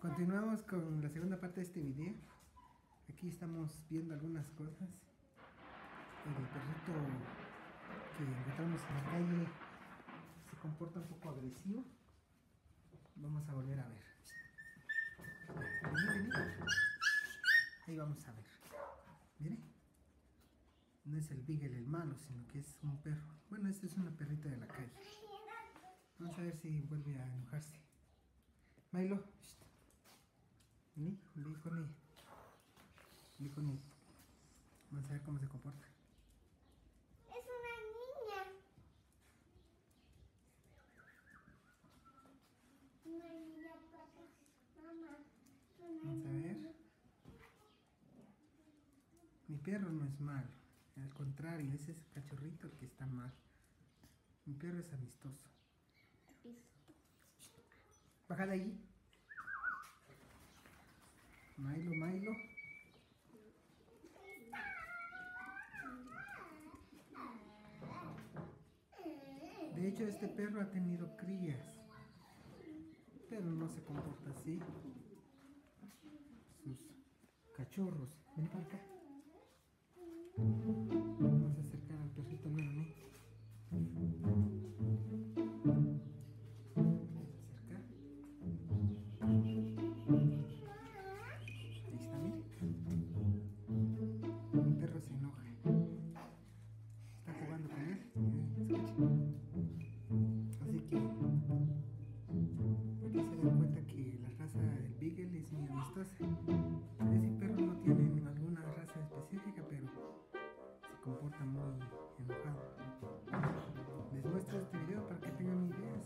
Continuamos con la segunda parte de este video. Aquí estamos viendo algunas cosas. El perrito que encontramos en la calle se comporta un poco agresivo. Vamos a volver a ver. Vení, vení. Ahí vamos a ver. Mire. No es el Beagle el malo, sino que es un perro. Bueno, este es una perrita de la calle. Vamos a ver si vuelve a enojarse. Milo. Vení, ve con ella. Ve con ella. Vamos a ver cómo se comporta. Es una niña. Una niña para mamá. Una Vamos a ver. Mi perro no es malo. Al contrario, ese es el cachorrito el que está mal. Mi perro es amistoso. Baja de ahí. Milo, Milo. De hecho, este perro ha tenido crías. Pero no se comporta así. Sus cachorros. Ven para acá. es muy amistosa. Ese perros no tienen alguna raza específica, pero se comporta muy enojado. Les muestro este video para que tengan idea.